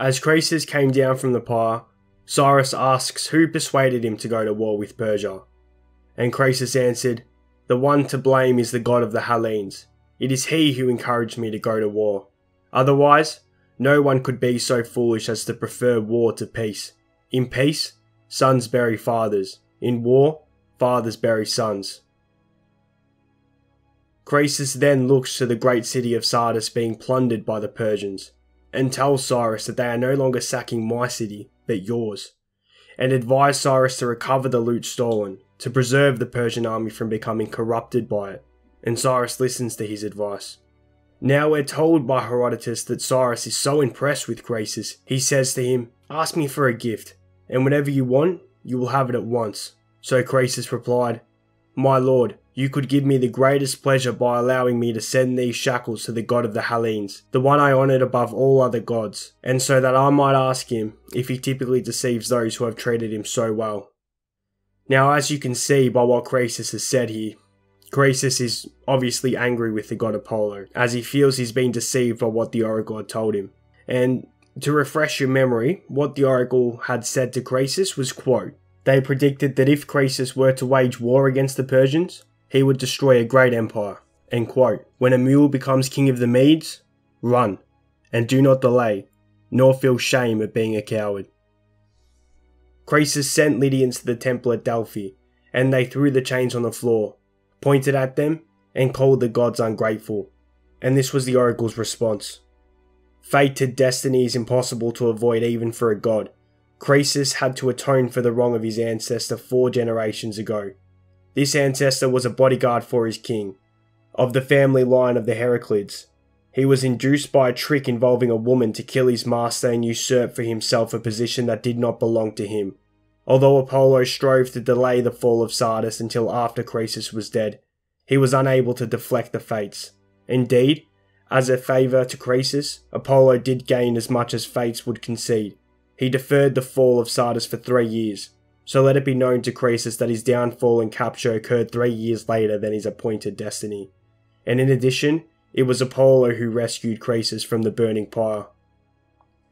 As Croesus came down from the pyre, Cyrus asks who persuaded him to go to war with Persia. And Croesus answered, The one to blame is the god of the Hellenes. It is he who encouraged me to go to war. Otherwise, no one could be so foolish as to prefer war to peace. In peace, sons bury fathers. In war, fathers bury sons. Croesus then looks to the great city of Sardis being plundered by the Persians, and tells Cyrus that they are no longer sacking my city, but yours, and advised Cyrus to recover the loot stolen, to preserve the Persian army from becoming corrupted by it, and Cyrus listens to his advice. Now we're told by Herodotus that Cyrus is so impressed with Croesus, he says to him, Ask me for a gift, and whatever you want, you will have it at once. So Croesus replied, My lord, you could give me the greatest pleasure by allowing me to send these shackles to the god of the Hellenes, the one I honoured above all other gods, and so that I might ask him if he typically deceives those who have treated him so well. Now, as you can see by what Croesus has said here, Croesus is obviously angry with the god Apollo, as he feels he's been deceived by what the oracle had told him. And to refresh your memory, what the oracle had said to Croesus was quote, they predicted that if Croesus were to wage war against the Persians, he would destroy a great empire. When a mule becomes king of the Medes, run, and do not delay, nor feel shame at being a coward. Croesus sent Lydians to the temple at Delphi, and they threw the chains on the floor, pointed at them, and called the gods ungrateful. And this was the oracle's response. Fated destiny is impossible to avoid even for a god. Croesus had to atone for the wrong of his ancestor four generations ago, this ancestor was a bodyguard for his king, of the family line of the Heraclids. He was induced by a trick involving a woman to kill his master and usurp for himself a position that did not belong to him. Although Apollo strove to delay the fall of Sardis until after Croesus was dead, he was unable to deflect the fates. Indeed, as a favour to Croesus, Apollo did gain as much as fates would concede. He deferred the fall of Sardis for three years, so let it be known to Croesus that his downfall and capture occurred three years later than his appointed destiny. And in addition, it was Apollo who rescued Croesus from the burning pyre.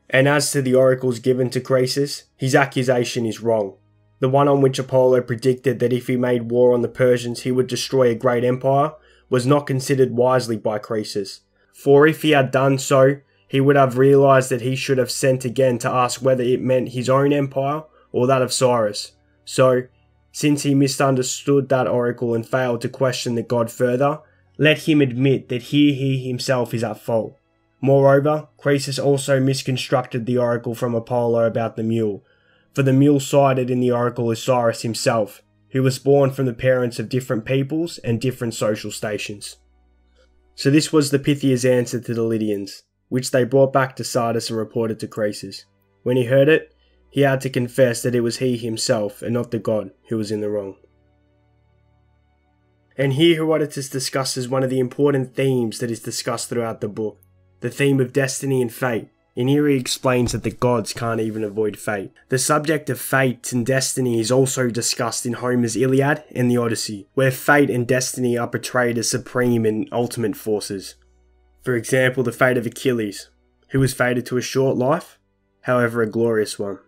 And as to the oracles given to Croesus, his accusation is wrong. The one on which Apollo predicted that if he made war on the Persians he would destroy a great empire was not considered wisely by Croesus. For if he had done so, he would have realized that he should have sent again to ask whether it meant his own empire or that of Cyrus. So, since he misunderstood that oracle and failed to question the god further, let him admit that here he himself is at fault. Moreover, Croesus also misconstructed the oracle from Apollo about the mule, for the mule cited in the oracle is Cyrus himself, who was born from the parents of different peoples and different social stations. So this was the Pythia's answer to the Lydians, which they brought back to Sardis and reported to Croesus. When he heard it, he had to confess that it was he himself and not the god who was in the wrong. And here Herodotus discusses one of the important themes that is discussed throughout the book the theme of destiny and fate. And here he explains that the gods can't even avoid fate. The subject of fate and destiny is also discussed in Homer's Iliad and the Odyssey, where fate and destiny are portrayed as supreme and ultimate forces. For example, the fate of Achilles, who was fated to a short life, however, a glorious one.